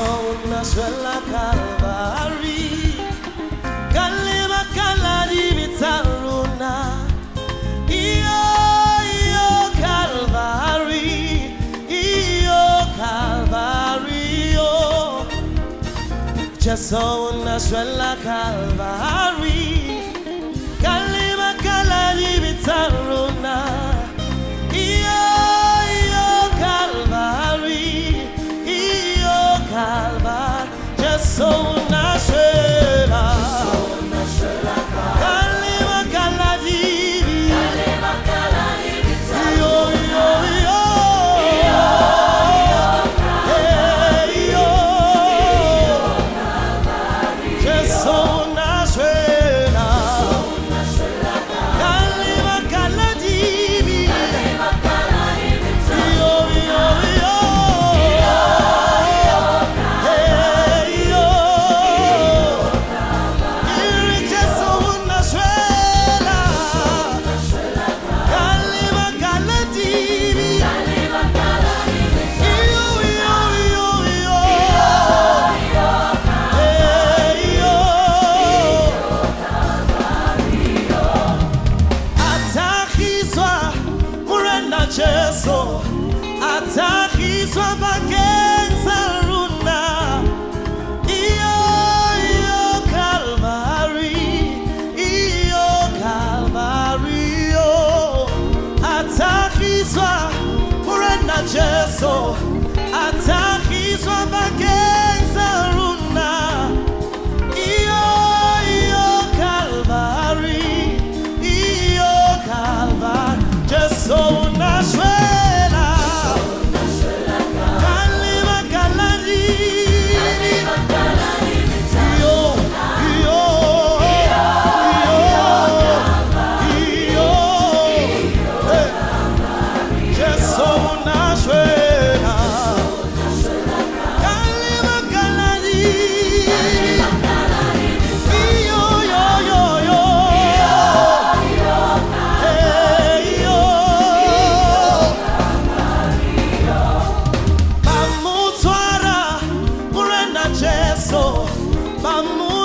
unashwela Kalvari Kalima kalari bitaruna Iyo iyo Kalvari Iyo Kalvari iyo Jesu unashwela Kalvari Kalima kalari bitaruna jeso atahiswa bagenza luna. Iyo iyo kalvari iyo kalvari yo. Atahiswa murena jeso corazón. Vamos.